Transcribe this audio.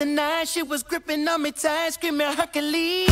The night she was gripping on me tight, screaming Hercules.